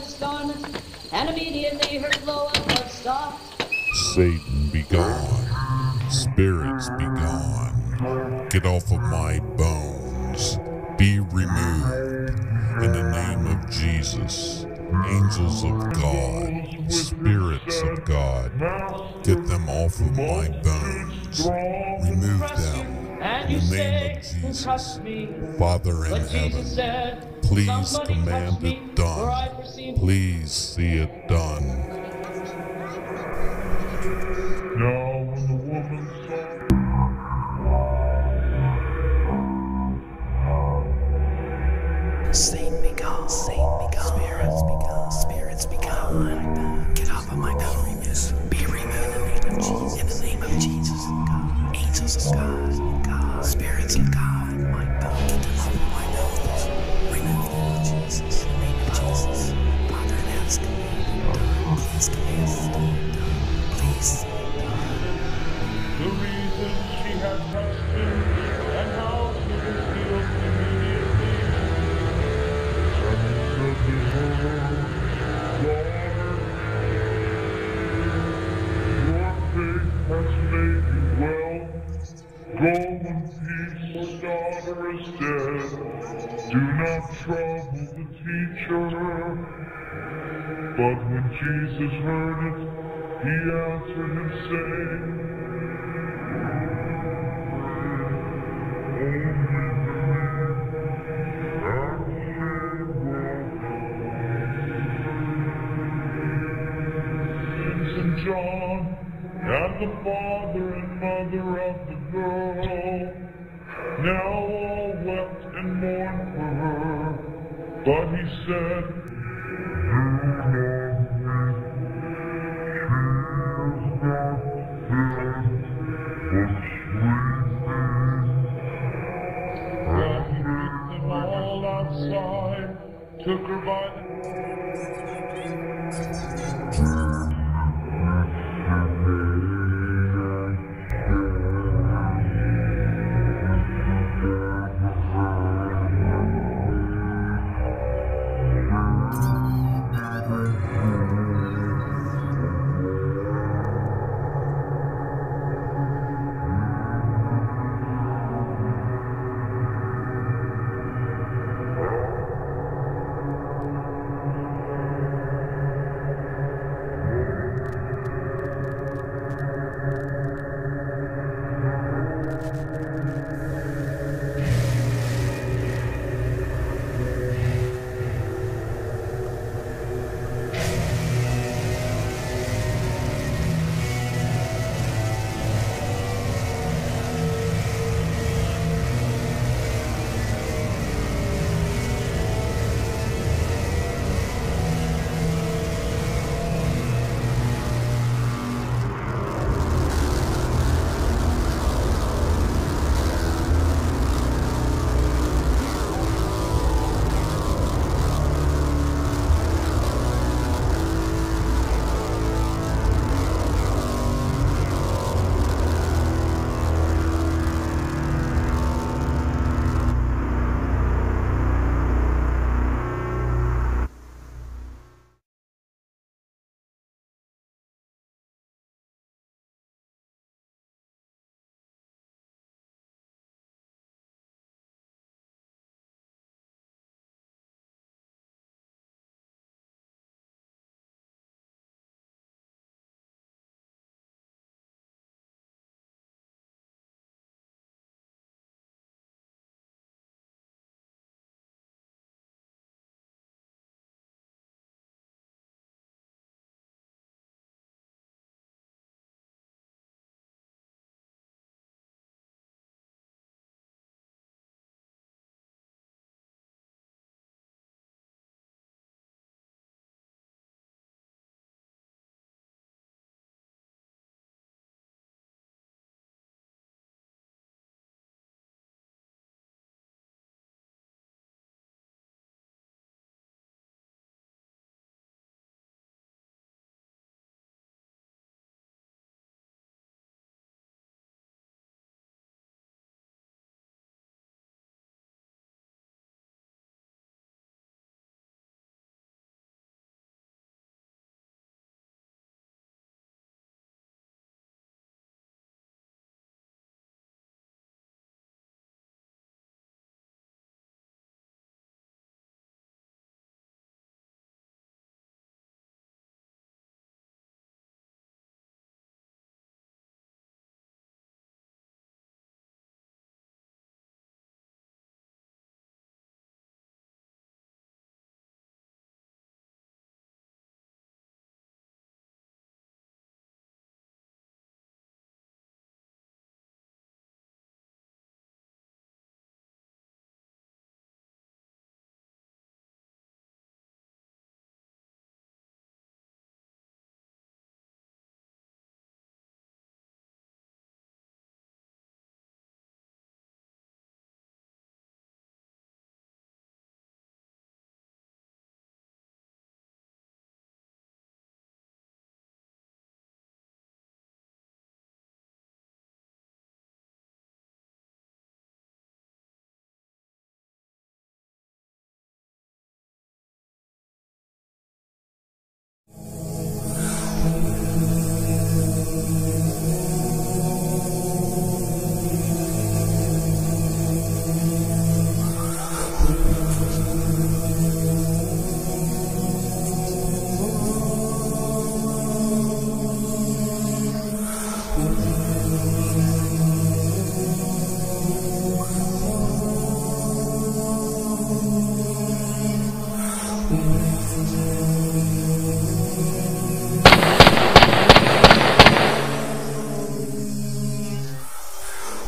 his garment, and immediately her flow of blood stopped. Satan, be gone. Spirits, be gone. Get off of my bones. Be removed. In the name of Jesus. Angels of God. Spirits of God. Get them off of my bones. Remove them. And you the name say, of Jesus. touched me? Father in But Jesus heaven, said, please command touched me, it done. Please see it done. Now dead. Do not trouble the teacher. But when Jesus heard it, he answered and John, and the father and mother of But he said, Do not weep. She is not dead, but sleeping. And took them all outside, took her by the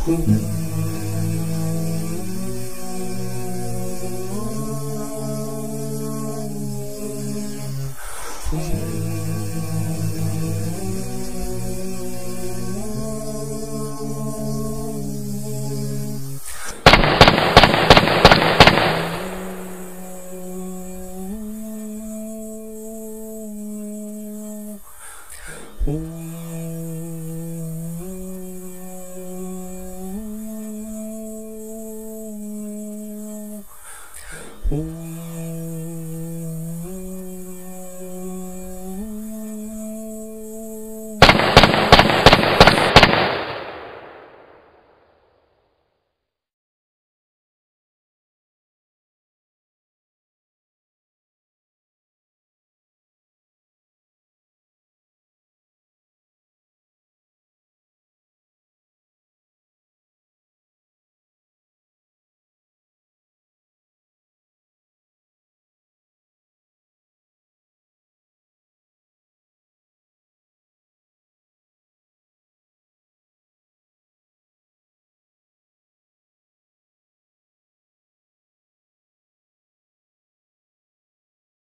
Mmm. Ooh.